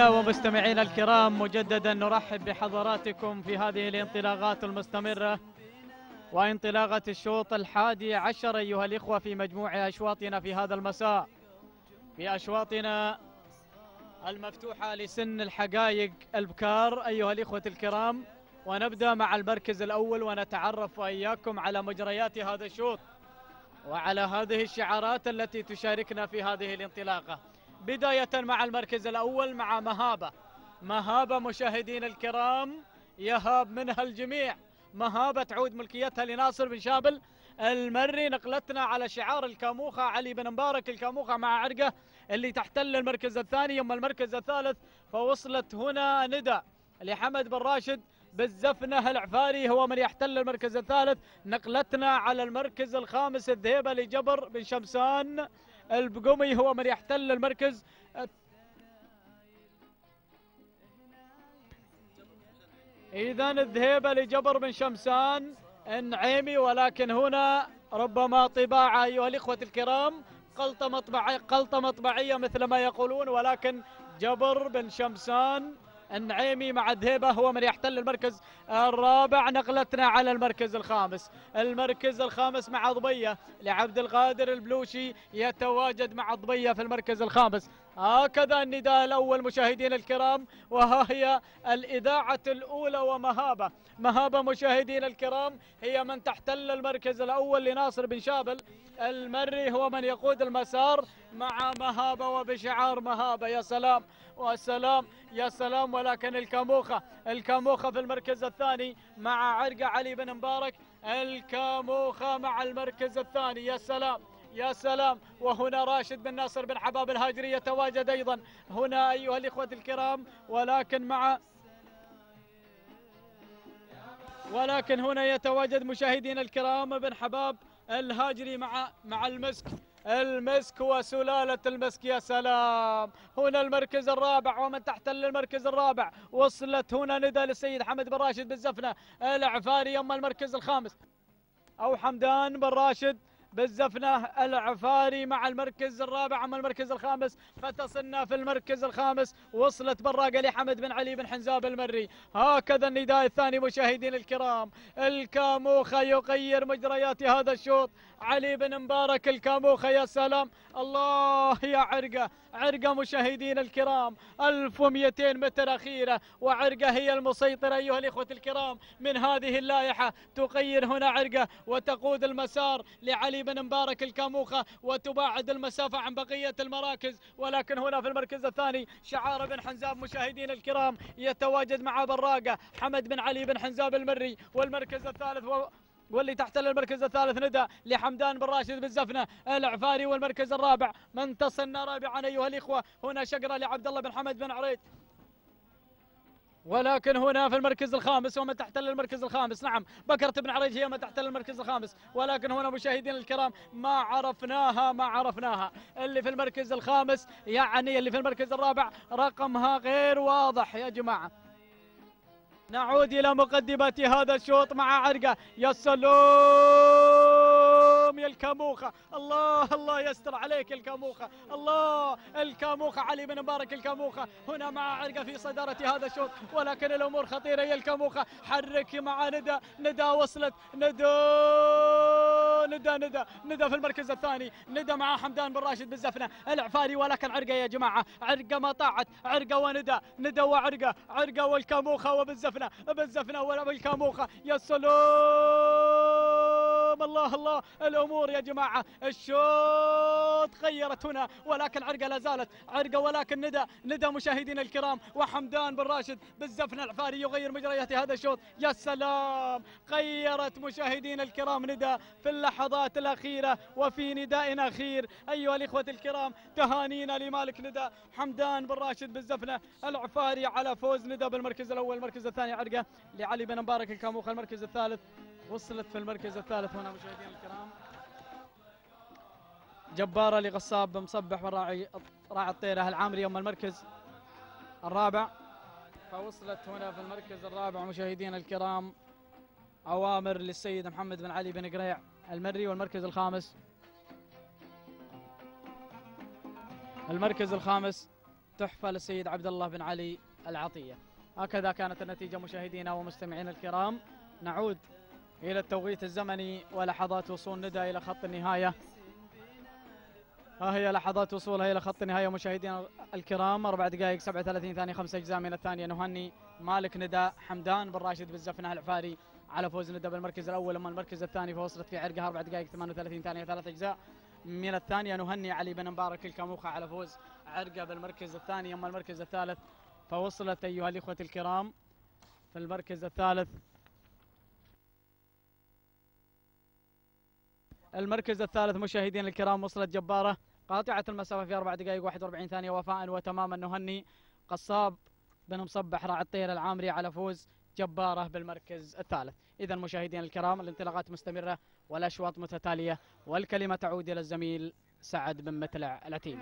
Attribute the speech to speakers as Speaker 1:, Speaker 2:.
Speaker 1: ومستمعينا الكرام مجددا نرحب بحضراتكم في هذه الانطلاقات المستمرة وانطلاقة الشوط الحادي عشر أيها الإخوة في مجموع أشواطنا في هذا المساء. في أشواطنا المفتوحة لسن الحقائق البكار أيها الإخوة الكرام ونبدأ مع المركز الأول ونتعرف وإياكم على مجريات هذا الشوط وعلى هذه الشعارات التي تشاركنا في هذه الانطلاقة. بداية مع المركز الأول مع مهابة. مهابة مشاهدين الكرام يهاب منها الجميع. مهابة تعود ملكيتها لناصر بن شابل. المري نقلتنا على شعار الكاموخة علي بن مبارك الكاموخة مع عرقة اللي تحتل المركز الثاني. يوم المركز الثالث فوصلت هنا ندى لحمد بن راشد بالزفنة العفاري. هو من يحتل المركز الثالث. نقلتنا على المركز الخامس الذهيبة لجبر بن شمسان. البقومي هو من يحتل المركز. إذا الذهيبة لجبر بن شمسان النعيمي ولكن هنا ربما طباعة أيها الإخوة الكرام قلطة مطبعية قلطة مطبعية مثل ما يقولون ولكن جبر بن شمسان النعيمي مع ذهيبة هو من يحتل المركز الرابع. نقلتنا على المركز الخامس. المركز الخامس مع ضبية لعبد القادر البلوشي يتواجد مع ضبية في المركز الخامس. هكذا النداء الأول مشاهدينا الكرام وها هي الإذاعة الأولى ومهابة. مهابة مشاهدينا الكرام هي من تحتل المركز الأول لناصر بن شابل. المري هو من يقود المسار مع مهابة وبشعار مهابة. يا سلام. والسلام يا سلام ولكن الكاموخة الكاموخة في المركز الثاني مع عرقة علي بن مبارك الكاموخة مع المركز الثاني يا سلام يا سلام. وهنا راشد بن ناصر بن حباب الهاجري يتواجد أيضا. هنا أيها الإخوة الكرام ولكن مع ولكن هنا يتواجد مشاهدينا الكرام بن حباب الهاجري مع مع المسك. المسك وسلالة المسك يا سلام. هنا المركز الرابع ومن تحتل المركز الرابع. وصلت هنا ندى للسيد حمد بن راشد بالزفنة العفاري أما المركز الخامس. أو حمدان بن راشد. بالزفنة العفاري مع المركز الرابع أما المركز الخامس فتصلنا في المركز الخامس. وصلت براقة لحمد بن علي بن حنزاب المري. هكذا النداء الثاني مشاهدين الكرام. الكاموخة يغير مجريات هذا الشوط. علي بن مبارك الكاموخة يا سلام. الله يا عرقة. عرقة مشاهدين الكرام. 1200 متر أخيرة. وعرقة هي المسيطرة أيها الإخوة الكرام من هذه اللائحة. تغير هنا عرقة وتقود المسار لعلي بن مبارك الكاموخة وتباعد المسافة عن بقية المراكز. ولكن هنا في المركز الثاني شعار بن حنزاب مشاهدين الكرام يتواجد مع براقة. حمد بن علي بن حنزاب المري. والمركز الثالث و... واللي تحتل المركز الثالث ندى لحمدان بن راشد بالزفنه العفاري. والمركز الرابع من تصلنا رابعا أيها الإخوة. هنا شقرة لعبد الله بن حمد بن عريت. ولكن هنا في المركز الخامس ومن تحتل المركز الخامس. نعم بكرة بن عريج هي من تحتل المركز الخامس. ولكن هنا مشاهدينا الكرام ما عرفناها ما عرفناها. اللي في المركز الخامس يعني اللي في المركز الرابع رقمها غير واضح يا جماعة. نعود إلى مقدمة هذا الشوط مع عرقة. يا سلام يا الكاموخة. الله الله يستر عليك الكاموخة. الله الكاموخة علي بن مبارك الكاموخة. هنا مع عرقة في صدارة هذا الشوط ولكن الأمور خطيرة يا الكاموخة. حرك مع ندى ندى وصلت ندى ندى ندى ندى في المركز الثاني. ندى مع حمدان بن راشد بالزفنة. العفاري ولكن عرقة يا جماعة. عرقة ما طاعت. عرقة وندى ندى وعرقة. عرقة والكاموخة وبالزفنة بالزفنة والكاموخة يا سلام! الله الله الأمور يا جماعة. الشوط غيرت هنا ولكن عرقه لا زالت. عرقه ولكن ندى ندى مشاهدينا الكرام. وحمدان بن راشد بالزفن العفاري يغير مجريات هذا الشوط. يا سلام! غيرت مشاهدينا الكرام ندى في اللحظات الأخيرة وفي نداء أخير. أيها الإخوة الكرام تهانينا لمالك ندى. حمدان بن راشد بالزفنه العفاري على فوز ندى بالمركز الأول المركز الثاني. عرقه لعلي بن مبارك الكاموخ المركز الثالث. وصلت في المركز الثالث هنا مشاهدينا الكرام. جبارة لغصاب مصبح من راعي راعي الطيرة. العامري يوم المركز الرابع. فوصلت هنا في المركز الرابع مشاهدينا الكرام أوامر للسيد محمد بن علي بن قريع المري والمركز الخامس. المركز الخامس تحفة للسيد عبد الله بن علي العطية. هكذا كانت النتيجة مشاهدينا ومستمعينا الكرام. نعود إلى التوقيت الزمني ولحظات وصول ندى إلى خط النهاية. ها هي لحظات وصولها إلى خط النهاية مشاهدينا الكرام. أربع دقائق 37 ثانية خمسة أجزاء من الثانية. نهني مالك ندى حمدان بن راشد بالزفنة العفاري على فوز ندى بالمركز الأول أما المركز الثاني فوصلت في عرقها. أربع دقائق 38 ثانية ثلاث أجزاء من الثانية. نهني علي بن مبارك الكموخة على فوز عرقة بالمركز الثاني. أما المركز الثالث فوصلت أيها الإخوة الكرام في المركز الثالث. المركز الثالث مشاهدينا الكرام وصلت جبارة قاطعة المسافة في أربع دقائق 41 ثانية. وفاء وتماما نهني قصاب بن مصبح راعي الطير العامري على فوز جبارة بالمركز الثالث. إذا مشاهدينا الكرام الانطلاقات مستمرة والأشواط متتالية والكلمة تعود إلى الزميل سعد بن متلع العتيم